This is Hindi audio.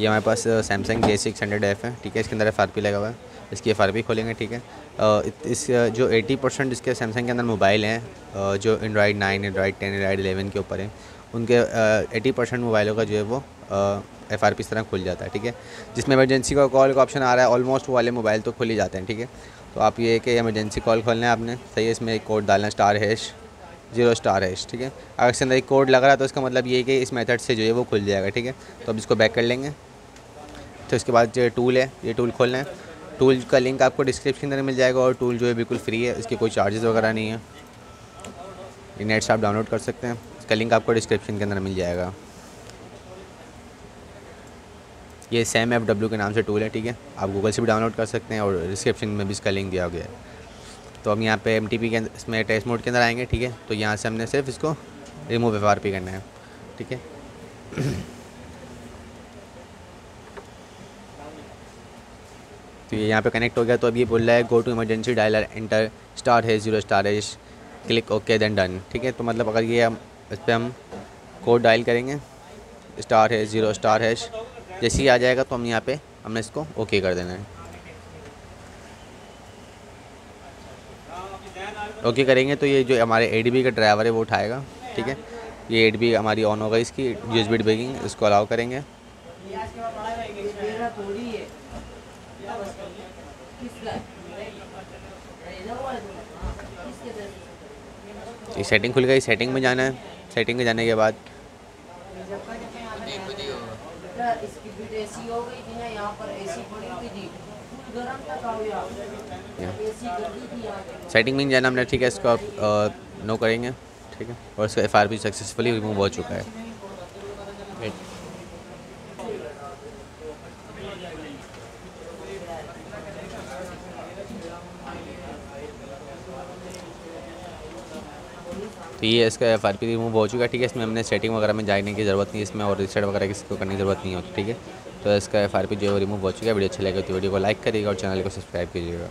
ये हमारे पास Samsung J six hundred F है, ठीक है? इसके अंदर एफ़ आर पी लगा हुआ है। इसकी एफ़ आर पी खोलेंगे, ठीक है? इस जो एटी परसेंट इसके सैमसंग के अंदर मोबाइल हैं जो Android nine Android ten Android eleven के ऊपर हैं, उनके एटी परसेंट मोबाइलों का जो है वो एफ़ आर पी इस तरह खुल जाता है, ठीक है? जिसमें एमरजेंसी का कॉल का ऑप्शन आ रहा है ऑलमोस्ट वाले मोबाइल तो खुल ही जाते हैं, ठीक है? तो आप ये कि एमरजेंसी कॉल खोलना है आपने, सही है? इसमें एक कोड डालना star hash zero star hash ठीक है? अगर इसके अंदर एक कोड लग रहा है तो इसका मतलब ये है कि इस मेथड से जो है वो खुल जाएगा, ठीक है? तो अब इसको बैक कर लेंगे। तो इसके बाद जो टूल है, ये टूल खोलना है। टूल का लिंक आपको डिस्क्रिप्शन अंदर मिल जाएगा और टूल जो है बिल्कुल फ्री है, इसके कोई चार्जेस वगैरह नहीं है। ये नेट से आप डाउनलोड कर सकते हैं, इसका लिंक आपको डिस्क्रिप्शन के अंदर मिल जाएगा। ये सैम एफ़ डब्ल्यू के नाम से टूल है, ठीक है? आप गूगल से भी डाउनलोड कर सकते हैं और डिस्क्रिप्शन में भी इसका लिंक दिया गया है। तो हम यहाँ पे एम टी पी के इसमें टेस्ट मोड के अंदर आएँगे, ठीक है? तो यहाँ से हमने सिर्फ़ इसको रिमूव एफ़ आर पी करना है, ठीक है? तो ये यहाँ पे कनेक्ट हो गया। तो अब ये बोल रहा है go to emergency dialer enter star hash zero star hash click okay then done ठीक है? तो मतलब अगर ये हम, इस पर हम कोड डायल करेंगे star hash zero star hash जैसे ही आ जाएगा तो हम यहाँ पे, हमने इसको ओके कर देना है। ओके करेंगे तो ये जो हमारे ए का ड्राइवर है, वो उठाएगा। ठीक है? ये ए हमारी ऑन होगा इसकी यू एस बेगिंग इसको अलाउ करेंगे। ये सेटिंग खुल गई सेटिंग में जाना है। सेटिंग में जाने के बाद। सेटिंग में जाना हमने, ठीक है, इसको आप नो करेंगे, ठीक है? और इसका F R P successfully remove हो चुका है। तो ये इसका एफ़ आर पी रिमूव हो चुका है, ठीक है? इसमें हमने सेटिंग वगैरह में जाने की ज़रूरत नहीं, इसमें और रिसेट वगैरह किसी को करने की ज़रूरत नहीं होती, ठीक है? तो इसका एफ़ आर पी जो रिमूव हो चुका है, वीडियो अच्छी लगे तो वीडियो को लाइक करिएगा और चैनल को सब्सक्राइब कीजिएगा।